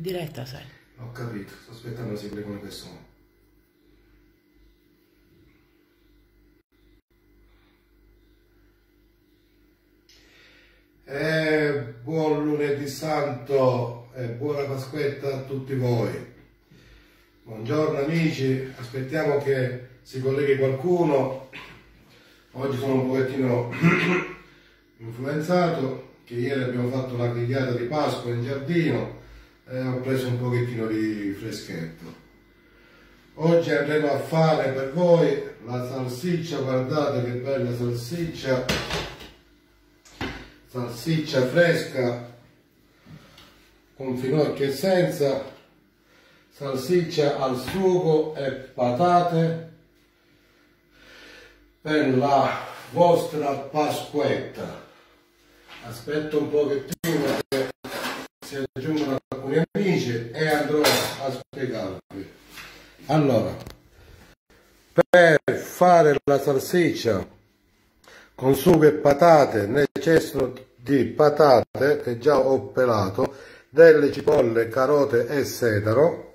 Diretta sei. Ho capito, sto aspettando se seguire che sono. Eh, buon lunedì santo e buona Pasquetta a tutti voi. Buongiorno amici, aspettiamo che si colleghi qualcuno. Oggi sono un pochettino influenzato, che ieri abbiamo fatto la grigliata di Pasqua in giardino e ho preso un pochettino di freschetto. Oggi andremo a fare per voi la salsiccia, guardate che bella salsiccia salsiccia fresca con finocchio e senza, salsiccia al sugo e patate per la vostra pasquetta. Aspetto un pochettino che si aggiungono alcuni amici e andrò a spiegarvi. Allora, per fare la salsiccia con sugo e patate necessitano di patate che già ho pelato delle cipolle, carote e sedano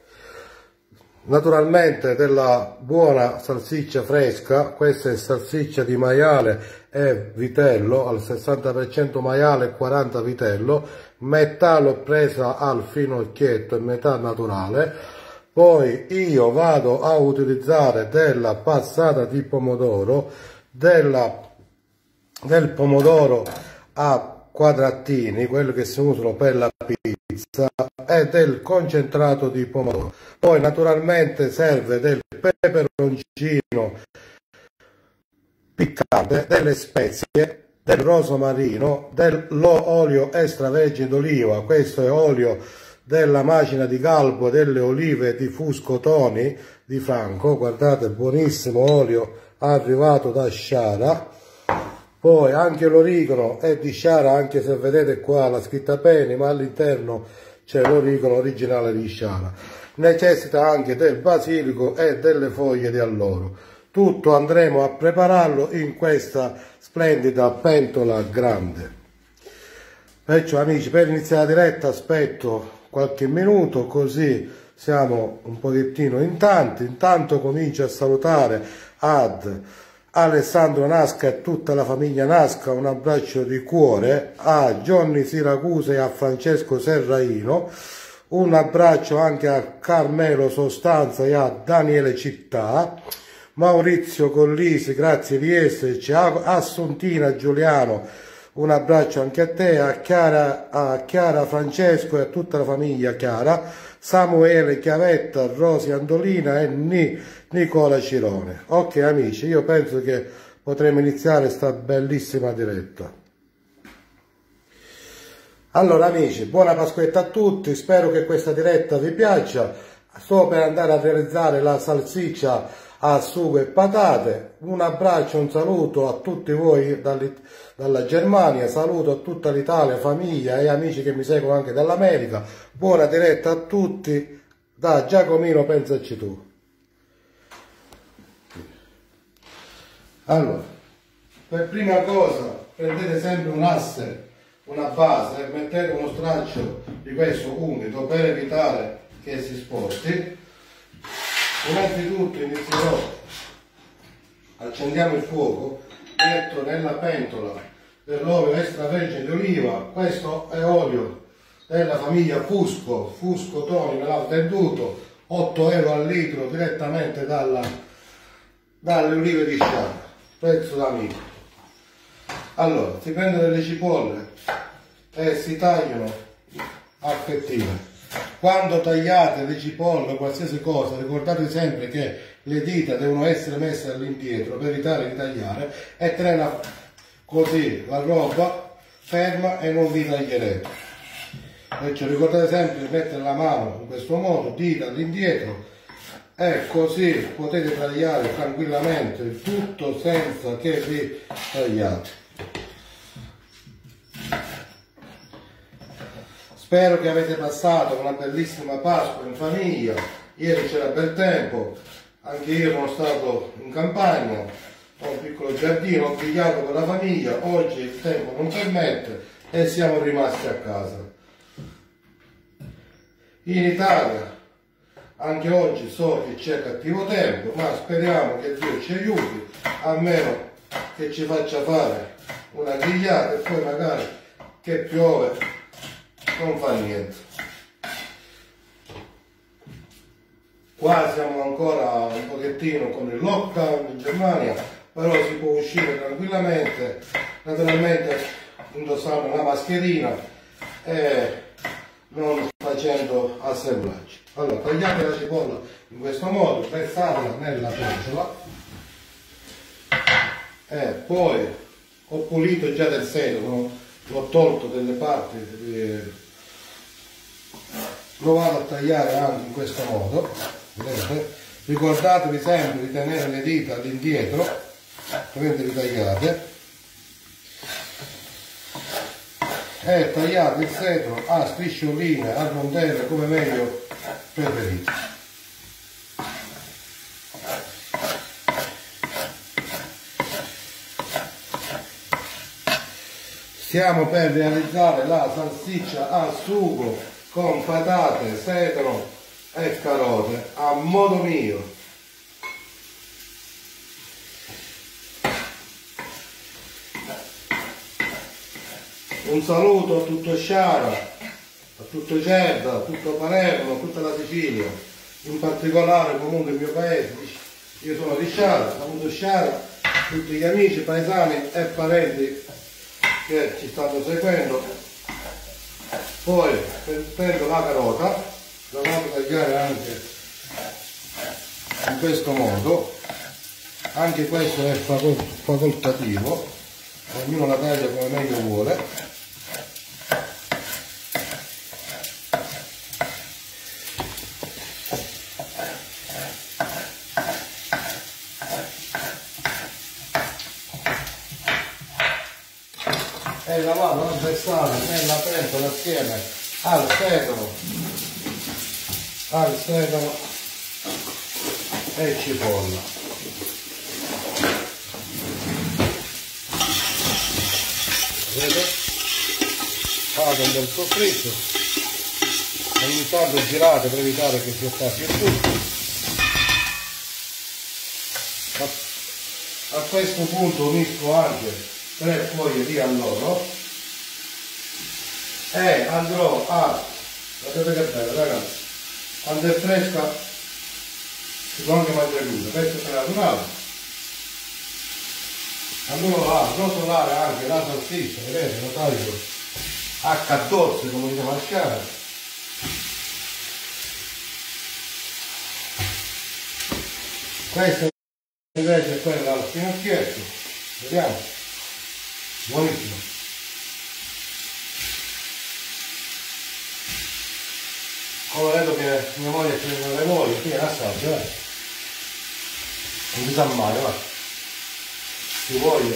naturalmente della buona salsiccia fresca questa è salsiccia di maiale e vitello al 60% maiale e 40 vitello metà l'ho presa al finocchietto e metà naturale poi io vado a utilizzare della passata di pomodoro della del pomodoro a quadratini, quello che si usano per la pizza, e del concentrato di pomodoro. Poi naturalmente serve del peperoncino piccante, delle spezie, del rosomarino, dell'olio extravergine d'oliva, questo è olio della macina di Galbo, delle olive di Fusco Toni di Franco, guardate buonissimo olio arrivato da Sciara, poi anche l'origano è di Sciara anche se vedete qua la scritta bene ma all'interno c'è l'origano originale di Sciara. Necessita anche del basilico e delle foglie di alloro. Tutto andremo a prepararlo in questa splendida pentola grande. Perciò amici per iniziare la diretta aspetto qualche minuto così siamo un pochettino in tanti. Intanto comincio a salutare ad Alessandro Nasca e tutta la famiglia Nasca un abbraccio di cuore, a Johnny Siracusa e a Francesco Serraino, un abbraccio anche a Carmelo Sostanza e a Daniele Città, Maurizio Collisi, grazie di esserci, a Assuntina Giuliano, un abbraccio anche a te, a Chiara, a Chiara Francesco e a tutta la famiglia Chiara, Samuele Chiavetta, Rosi Andolina e Ni, Nicola Cirone. Ok amici, io penso che potremo iniziare questa bellissima diretta. Allora amici, buona Pasquetta a tutti, spero che questa diretta vi piaccia. Sto per andare a realizzare la salsiccia a sugo e patate. Un abbraccio, un saluto a tutti voi dalla Germania, saluto a tutta l'Italia, famiglia e amici che mi seguono anche dall'America. Buona diretta a tutti da Giacomino Pensaci tu. Allora, per prima cosa prendete sempre un asse, una base, mettete uno straccio di questo umido per evitare che si sposti innanzitutto inizierò. Accendiamo il fuoco metto nella pentola dell'olio extravergine di oliva. Questo è olio della famiglia Fusco. Fusco Toni me l'ha venduto. 8 euro al litro direttamente dalla, dalle olive di Sciara prezzo d'amico allora si prendono delle cipolle e si tagliano a fettine quando tagliate le cipolle o qualsiasi cosa ricordate sempre che le dita devono essere messe all'indietro per evitare di tagliare e tenere così la roba ferma e non vi taglierete. Perciò ricordate sempre di mettere la mano in questo modo dita all'indietro e così potete tagliare tranquillamente il tutto senza che vi tagliate Spero che avete passato una bellissima Pasqua in famiglia. Ieri c'era bel tempo, anche io sono stato in campagna, ho un piccolo giardino, ho pigliato con la famiglia, oggi il tempo non permette e siamo rimasti a casa. in Italia anche oggi so che c'è cattivo tempo ma speriamo che Dio ci aiuti almeno che ci faccia fare una grigliata e poi magari che piove non fa niente. Qua siamo ancora un pochettino con il lockdown in Germania però si può uscire tranquillamente. Naturalmente indossando una mascherina e non facendo assemblaggi. Allora tagliate la cipolla in questo modo versatela nella pentola e poi ho pulito già del seno l'ho tolto delle parti vado a tagliare anche in questo modo vedete? Ricordatevi sempre di tenere le dita all'indietro mentre vi tagliate e tagliate il setro a striscioline, a rondelle come meglio preferite. Stiamo per realizzare la salsiccia a sugo con patate, sedano e carote a modo mio. Un saluto a tutto Sciara a tutto Cerda, a tutto Palermo, a tutta la Sicilia in particolare comunque il mio paese. Io sono di Sciara, saluto Sciara tutti gli amici, paesani e parenti che ci stanno seguendo poi prendo la carota la vado a tagliare anche in questo modo. Anche questo è facoltativo ognuno la taglia come meglio vuole. E la vado a versare nella pentola assieme al sedano al sedano e cipolla vedete fate un bel soffritto. Ogni tanto girate per evitare che si attacchi il tutto a questo punto unisco anche tre foglie di alloro e andrò a guardate che bello ragazzi quando è fresca si può anche mangiare cruda questo è naturale andrò a rotolare anche la salsiccia vedete lo taglio a catorze come diciamo a sciare questa invece è quella al finocchietto vediamo. Buonissimo come vedo che mia moglie vengono le voglie qui è assaggio eh. non si sa mai va. Si voglia.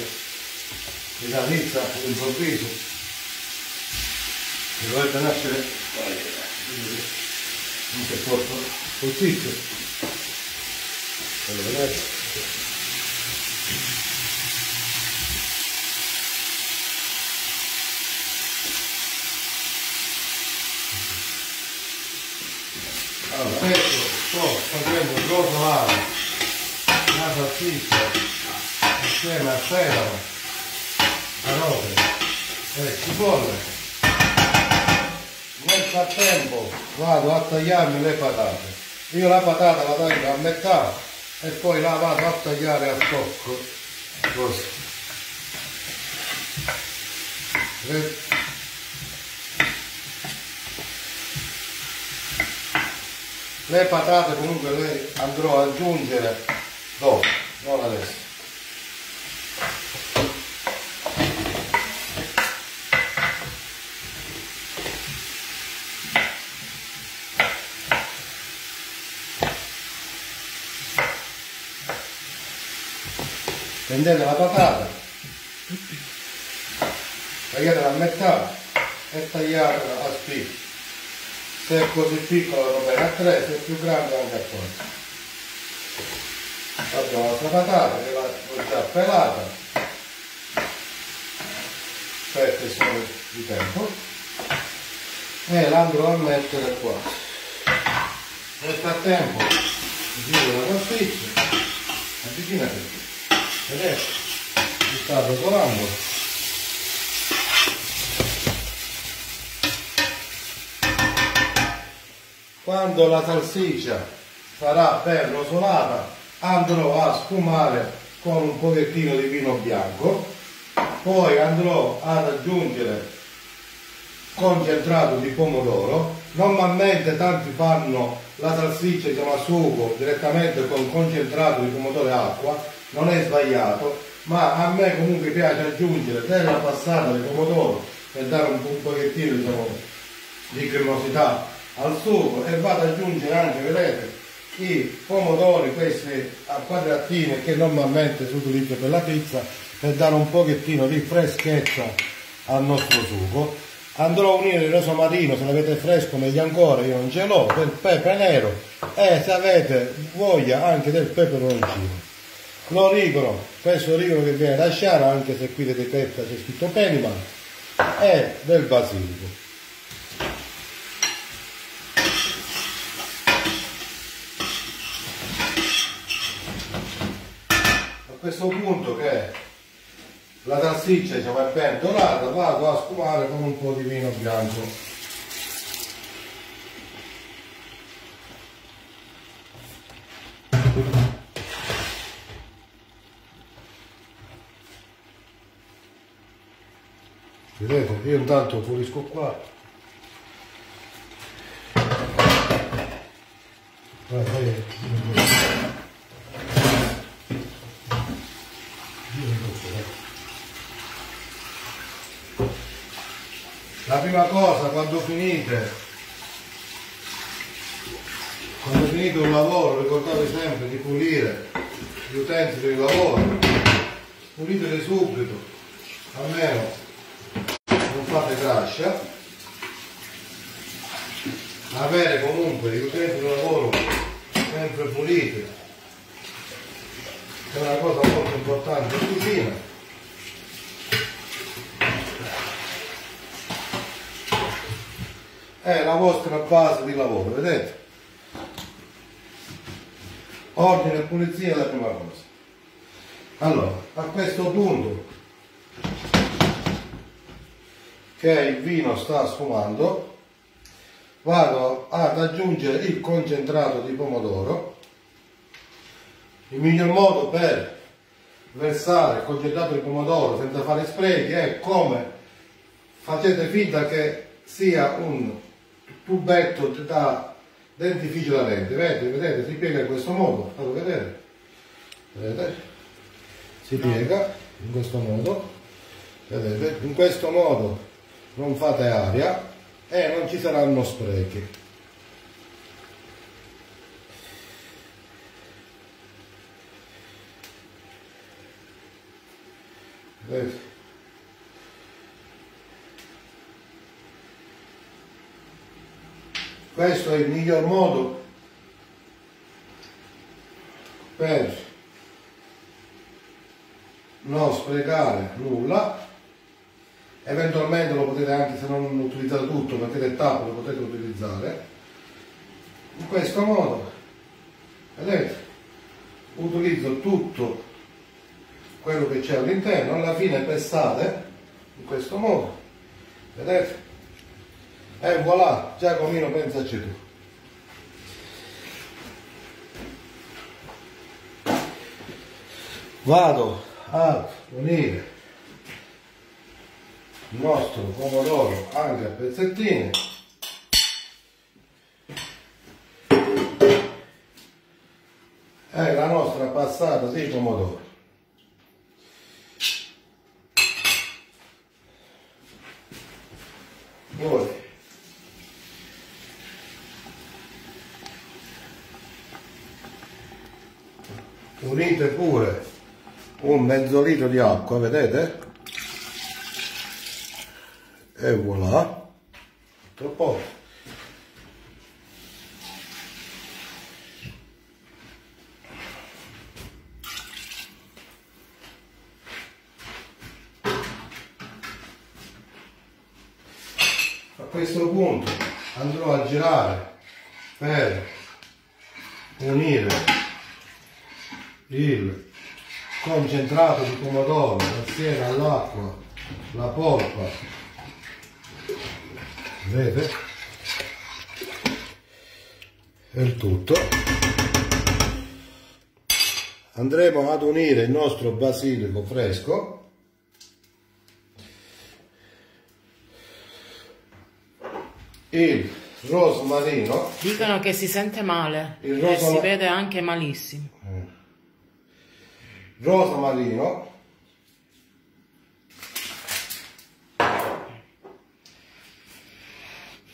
Si sa pizza all'improvviso mi dovrebbe nascere. Non si porto col zitto vedete allora, adesso sto facendo rosolare la salsiccia insieme a sedano carote e cipolle nel frattempo vado a tagliarmi le patate io la patata la taglio a metà e poi la vado a tagliare a tocco così le patate comunque le andrò ad aggiungere dopo non adesso. Prendete la patata tagliatela a metà e tagliatela a spicchi se è così piccolo va bene a 3, se è più grande anche a 4 abbiamo la nostra patata che l'ho già pelata. 7 sono di tempo. E l'andrò a mettere qua. Nel frattempo giro la salsiccia avvicinati vedete si sta rotolando quando la salsiccia sarà ben rosolata andrò a sfumare con un pochettino di vino bianco poi andrò ad aggiungere concentrato di pomodoro. Normalmente tanti fanno la salsiccia diciamo a sugo direttamente con concentrato di pomodoro e acqua non è sbagliato ma a me comunque piace aggiungere della passata di pomodoro per dare un, un pochettino diciamo, di cremosità al sugo e vado ad aggiungere anche vedete i pomodori questi a quadratini che normalmente si utilizza per la pizza per dare un pochettino di freschezza al nostro sugo. Andrò a unire il rosa marino se l'avete fresco meglio ancora io non ce l'ho del pepe nero. E se avete voglia anche del peperoncino. L'origano questo origano che viene da sciara anche se qui l'etichetta c'è scritto peniman e del basilico a questo punto che la salsiccia diciamo, è ben dorata, vado a sfumare con un po' di vino bianco. Vedete? Io intanto pulisco qua. Vai, vai. La prima cosa quando finite quando finite un lavoro ricordate sempre di pulire gli utensili di lavoro. Puliteli subito almeno non fate crascia avere comunque gli utensili di lavoro sempre puliti è una cosa molto importante. In cucina è la vostra base di lavoro, vedete? Ordine e pulizia è la prima cosa. Allora, a questo punto che il vino sta sfumando, vado ad aggiungere il concentrato di pomodoro. Il miglior modo per versare il concentrato di pomodoro senza fare sprechi è come facete finta che sia un tubetto da dentifricio da lente, vedete, vedete, si piega in questo modo, fate vedere, vedete, si piega in questo modo, vedete, in questo modo non fate aria e non ci saranno sprechi. Vedete? Questo è il miglior modo. Per non sprecare nulla. Eventualmente lo potete anche se non utilizzate tutto perché del tappo lo potete utilizzare. In questo modo. Vedete? Utilizzo tutto quello che c'è all'interno. Alla fine pestate in questo modo. Vedete e voilà, Giacomino pensaci tu. Vado. A unire il nostro pomodoro anche a pezzettini e la nostra passata di pomodoro poi unite pure. Un mezzo litro di acqua vedete? E voilà. Troppo. a questo punto andrò a girare per unire il concentrato di pomodoro assieme all'acqua, la polpa, vedete? E il tutto. Andremo ad unire il nostro basilico fresco. Il rosmarino. Dicono che si sente male il e si vede anche malissimo. Rosmarino.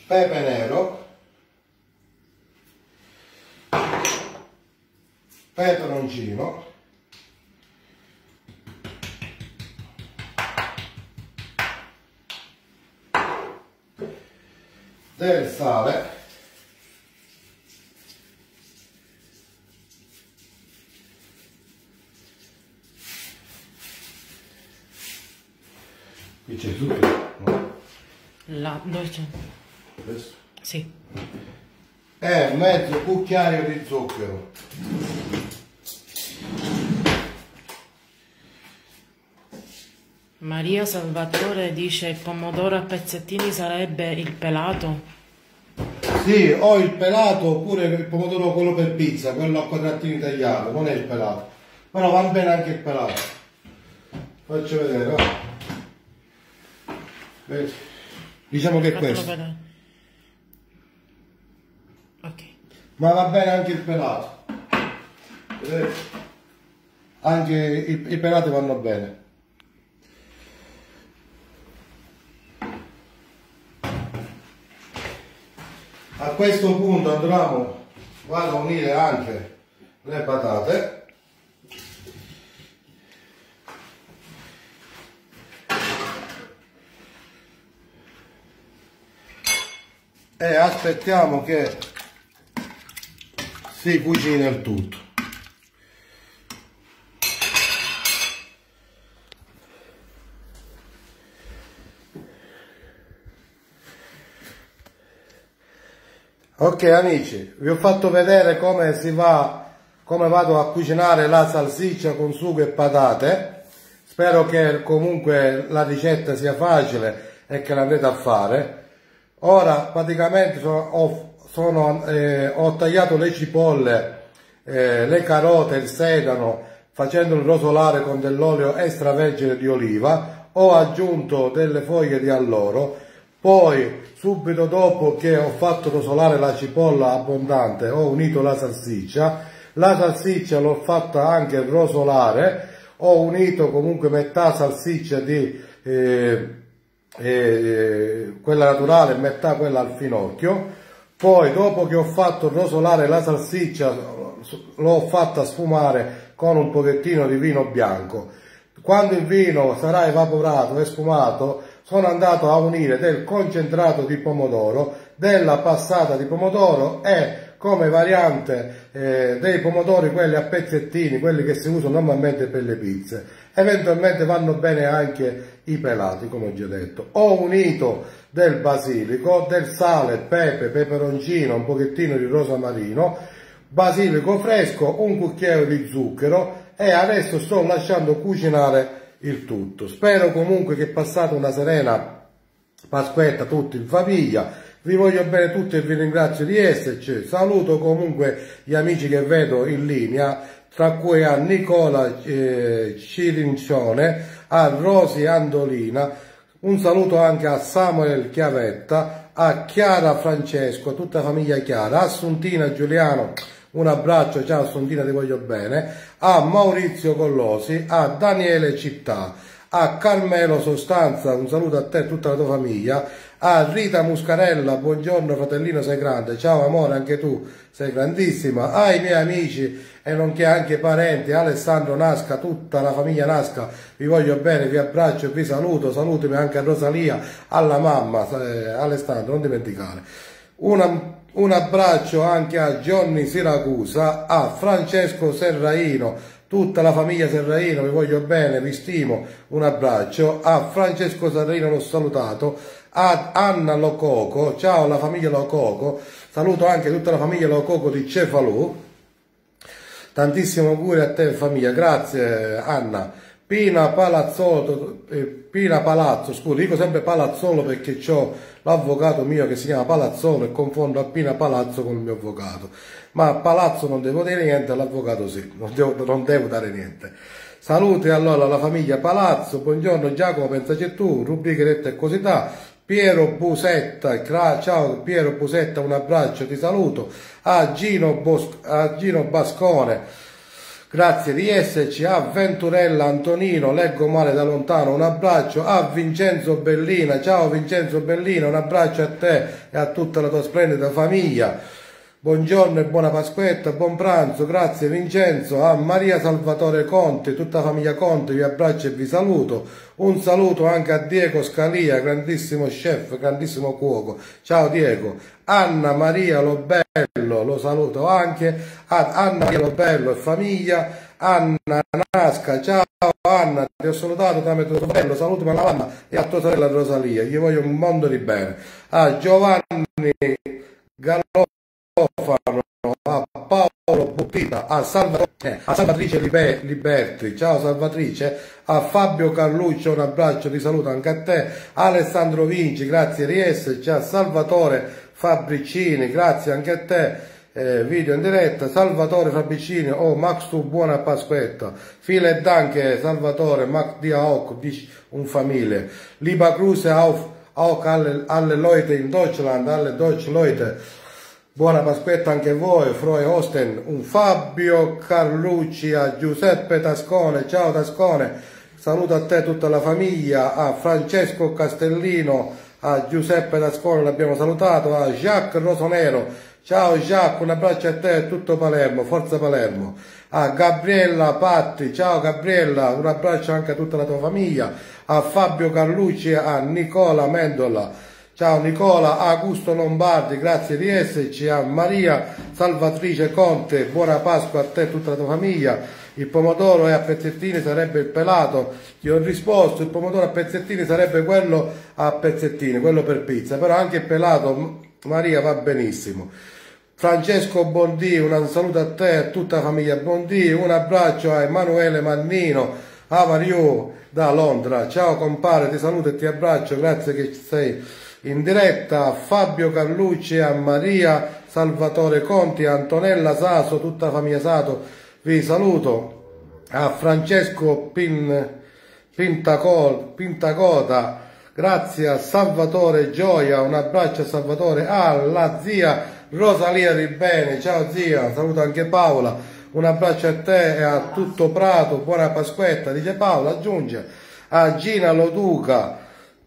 Pepe nero. Peperoncino del sale qui c'è tutto no? là dove c'è? questo? sì e mezzo cucchiaio di zucchero Maria Salvatore dice il pomodoro a pezzettini sarebbe il pelato? Sì, o il pelato oppure il pomodoro quello per pizza, quello a quadratini tagliato, non è il pelato. Però va bene anche il pelato. Faccio vedere, va. Diciamo che è questo. Ok. Ma va bene anche il pelato. Anche i, i pelati vanno bene. A questo punto andremo vado a unire anche le patate. E aspettiamo che si cucina il tutto Ok amici, vi ho fatto vedere come si va, come vado a cucinare la salsiccia con sugo e patate. Spero che comunque la ricetta sia facile e che l'andrete a fare. Ora praticamente sono, ho, sono, eh, ho, tagliato le cipolle, eh, le carote, il sedano, facendolo rosolare con dell'olio extravergine di oliva. Ho aggiunto delle foglie di alloro poi subito dopo che ho fatto rosolare la cipolla abbondante ho unito la salsiccia, la salsiccia l'ho fatta anche rosolare, ho unito comunque metà salsiccia di eh, eh, quella naturale e metà quella al finocchio, poi dopo che ho fatto rosolare la salsiccia l'ho fatta sfumare con un pochettino di vino bianco. Quando il vino sarà evaporato e sfumato sono andato a unire del concentrato di pomodoro, della passata di pomodoro e come variante eh, dei pomodori quelli a pezzettini, quelli che si usano normalmente per le pizze. Eventualmente vanno bene anche i pelati, come ho già detto. Ho unito del basilico, del sale, pepe, peperoncino, un pochettino di rosa marino, basilico fresco, un cucchiaio di zucchero e adesso sto lasciando cucinare il tutto. Spero comunque che passate una serena Pasquetta tutti in famiglia, vi voglio bene tutti e vi ringrazio di esserci, saluto comunque gli amici che vedo in linea, tra cui a Nicola eh, Cirincione, a Rosi Andolina, un saluto anche a Samuel Chiavetta, a Chiara Francesco, a tutta la famiglia Chiara, Assuntina Giuliano, un abbraccio, ciao Sondina, ti voglio bene, a Maurizio Collosi, a Daniele Città, a Carmelo Sostanza, un saluto a te e tutta la tua famiglia, a Rita Muscarella, buongiorno fratellino, sei grande, ciao amore, anche tu sei grandissima, ai miei amici e nonché anche parenti, Alessandro Nasca, tutta la famiglia Nasca, vi voglio bene, vi abbraccio vi saluto, salutami anche a Rosalia, alla mamma, eh, Alessandro, non dimenticare. Una un abbraccio anche a Johnny Siracusa, a Francesco Serraino, tutta la famiglia Serraino, vi voglio bene, vi stimo, un abbraccio, a Francesco Serraino l'ho salutato, a Anna Lococo, ciao la famiglia Lococo, saluto anche tutta la famiglia Lococo di Cefalù, Tantissimo auguri a te famiglia, grazie Anna. Pina Palazzolo, eh, Pina Palazzo, scusa, dico sempre Palazzolo perché ho l'avvocato mio che si chiama Palazzolo e confondo a Pina Palazzo con il mio avvocato. Ma a Palazzo non devo dire niente, all'avvocato sì, non devo, non devo dare niente. Saluti allora alla famiglia Palazzo, buongiorno Giacomo, pensaci tu, rubriche dette e cosità, Piero Busetta, ciao Piero Busetta, un abbraccio, ti saluto, a Gino, Bos, a Gino Bascone, Grazie di esserci, a Venturella Antonino, leggo male da lontano, un abbraccio, a Vincenzo Bellina, ciao Vincenzo Bellina, un abbraccio a te e a tutta la tua splendida famiglia. Buongiorno e buona Pasquetta, buon pranzo, grazie Vincenzo, a Maria Salvatore Conte, tutta la famiglia Conte, vi abbraccio e vi saluto. Un saluto anche a Diego Scalia, grandissimo chef, grandissimo cuoco. Ciao Diego. Anna Maria Lobello, lo saluto anche. Ad Anna Maria Lobello e famiglia. Anna Nasca, ciao Anna, ti ho salutato tramite tuo fratello, saluto alla mamma e a tua sorella Rosalia, gli voglio un mondo di bene. A Giovanni Gallo Stefano, a Paolo Buttita, a, Salvatore, a Salvatrice Liberti, ciao Salvatrice, a Fabio Carluccio un abbraccio di saluto anche a te, Alessandro Vinci, grazie di esserci, a Salvatore Fabricini, grazie anche a te, eh, video in diretta, Salvatore Fabricini, oh Max tu buona Pasquetta, file danke Salvatore, Max dia auch, un famiglia, Liba Cruz auch, auch alle, alle Leute in Deutschland, alle deutsche Leute, Buona Pasquetta anche a voi, Froe Osten, un Fabio Carlucci, a Giuseppe Tascone, ciao Tascone, saluto a te tutta la famiglia, a Francesco Castellino, a Giuseppe Tascone l'abbiamo salutato, a Jacques Rosonero, ciao Jacques, un abbraccio a te e tutto Palermo, forza Palermo, a Gabriella Patti, ciao Gabriella, un abbraccio anche a tutta la tua famiglia, a Fabio Carlucci, a Nicola Mendola, Ciao Nicola, Augusto Lombardi, grazie di esserci, a Maria Salvatrice Conte, buona Pasqua a te e tutta la tua famiglia, il pomodoro è a pezzettini sarebbe il pelato, ti ho risposto, il pomodoro a pezzettini sarebbe quello a pezzettini, quello per pizza, però anche il pelato, Maria va benissimo. Francesco Bondi, un saluto a te e a tutta la famiglia Bondi, un abbraccio a Emanuele Mannino, a Mario da Londra, ciao compare, ti saluto e ti abbraccio, grazie che sei in diretta a Fabio Carlucci, a Maria Salvatore Conti, a Antonella Saso, tutta la famiglia Sato, vi saluto, a Francesco Pin, Pintacol, Pintacota, grazie a Salvatore Gioia, un abbraccio a Salvatore, alla zia Rosalia Ribene, ciao zia, saluto anche Paola, un abbraccio a te e a tutto Prato, buona Pasquetta, dice Paola, aggiunge, a Gina Loduca,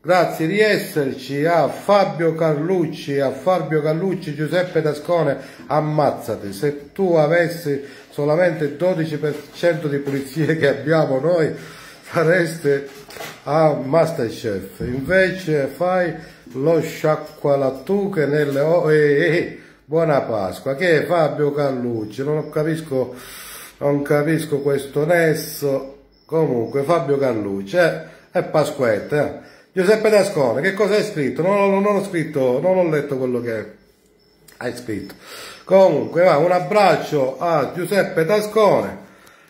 Grazie di esserci a Fabio Carlucci, a Fabio Carlucci, Giuseppe Tascone, ammazzati. Se tu avessi solamente il 12% di pulizie che abbiamo noi, saresti a Masterchef. Invece fai lo sciacqualattuche nelle... Oh, eh, eh, buona Pasqua. Che è Fabio Carlucci? Non capisco, non capisco questo nesso. Comunque, Fabio Carlucci, eh, è Pasquetta, eh. Giuseppe Tascone, che cosa hai scritto? Non, non, non, ho scritto, non ho letto quello che hai scritto. Comunque, va, un abbraccio a Giuseppe Tascone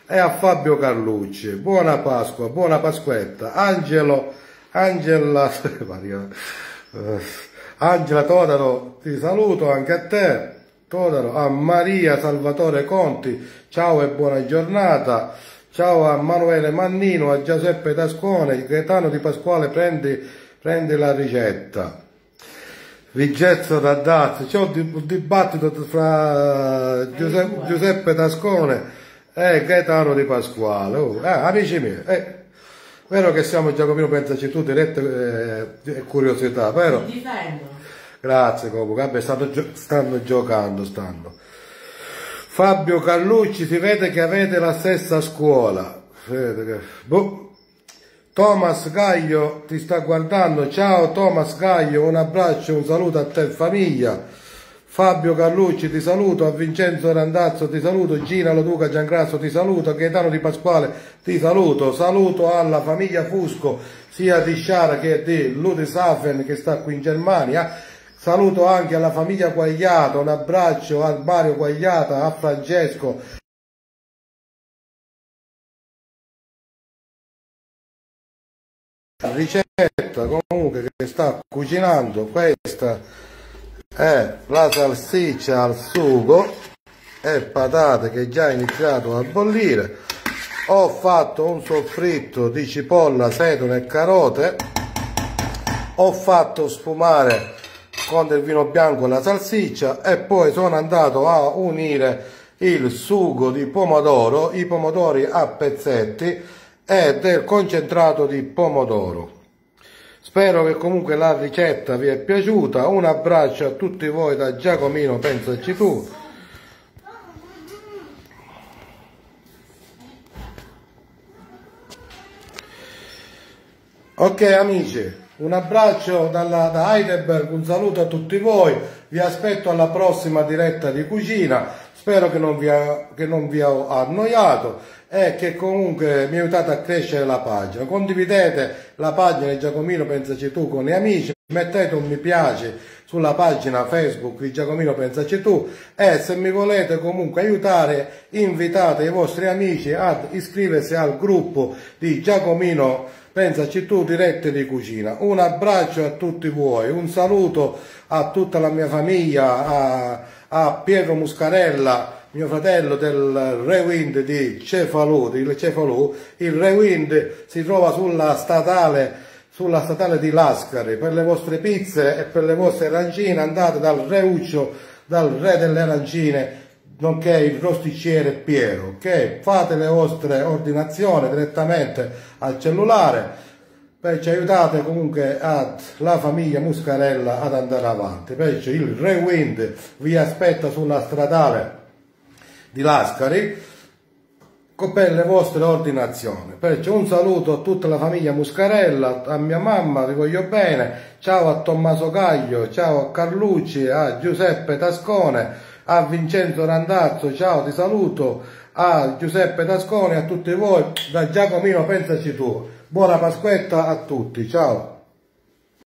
e a Fabio Carlucci. Buona Pasqua, buona Pasquetta. Angelo, Angela, eh, Angela Todaro, ti saluto anche a te. Todaro, a Maria Salvatore Conti, ciao e buona giornata. Ciao a Manuele Mannino, a Giuseppe Tascone, Gaetano Di Pasquale prendi, prendi la ricetta. Vigezzo da Dazio, c'è un dibattito fra Giuseppe, Giuseppe Tascone e Gaetano Di Pasquale. Oh, eh, amici miei, eh, vero che siamo Giacomino Pensaci tu, dirette eh, curiosità, vero? Grazie comunque, vabbè, stanno, stanno giocando, stanno. Fabio Callucci, si vede che avete la stessa scuola. Boh. Thomas Gaglio ti sta guardando, ciao Thomas Gaglio, un abbraccio, un saluto a te e famiglia. Fabio Callucci ti saluto, a Vincenzo Randazzo ti saluto, Gina Loduca Giangrasso ti saluto, Gaetano Di Pasquale ti saluto, saluto alla famiglia Fusco, sia di Sciara che di Ludwigshafen che sta qui in Germania, Saluto anche alla famiglia Quagliata, un abbraccio a Mario Quagliata, a Francesco. Ricetta comunque che sta cucinando, questa è la salsiccia al sugo e patate che già iniziato a bollire. Ho fatto un soffritto di cipolla, sedano e carote. Ho fatto sfumare con del vino bianco la salsiccia e poi sono andato a unire il sugo di pomodoro, i pomodori a pezzetti e del concentrato di pomodoro. Spero che comunque la ricetta vi è piaciuta, un abbraccio a tutti voi da Giacomino Pensaci Tu. Ok amici, un abbraccio dalla, da Heidelberg, un saluto a tutti voi, vi aspetto alla prossima diretta di cucina spero che non vi, che non vi ho annoiato e che comunque mi aiutate a crescere la pagina. Condividete la pagina di Giacomino Pensaci Tu con gli amici, mettete un mi piace sulla pagina Facebook di Giacomino Pensaci Tu e se mi volete comunque aiutare invitate i vostri amici ad iscriversi al gruppo di Giacomino Pensaci Tu dirette di cucina. Un abbraccio a tutti voi, un saluto a tutta la mia famiglia, a a Pietro Muscarella, mio fratello del Rewind di Cefalù, di Cefalù. Il Rewind si trova sulla statale, sulla statale di Lascari. Per le vostre pizze e per le vostre arancine andate dal Reuccio, dal re delle arancine, nonché il rosticciere Piero, ok? Fate le vostre ordinazioni direttamente al cellulare Perciò aiutate comunque la famiglia Muscarella ad andare avanti. Perciò il Rewind vi aspetta sulla stradale di Lascari per le vostre ordinazioni. Perciò un saluto a tutta la famiglia Muscarella, a mia mamma, vi voglio bene, ciao a Tommaso Caglio, ciao a Carlucci, a Giuseppe Tascone, a Vincenzo Randazzo, ciao, ti saluto, a Giuseppe Tascone, a tutti voi, da Giacomino Pensaci Tu. Buona Pasquetta a tutti, ciao!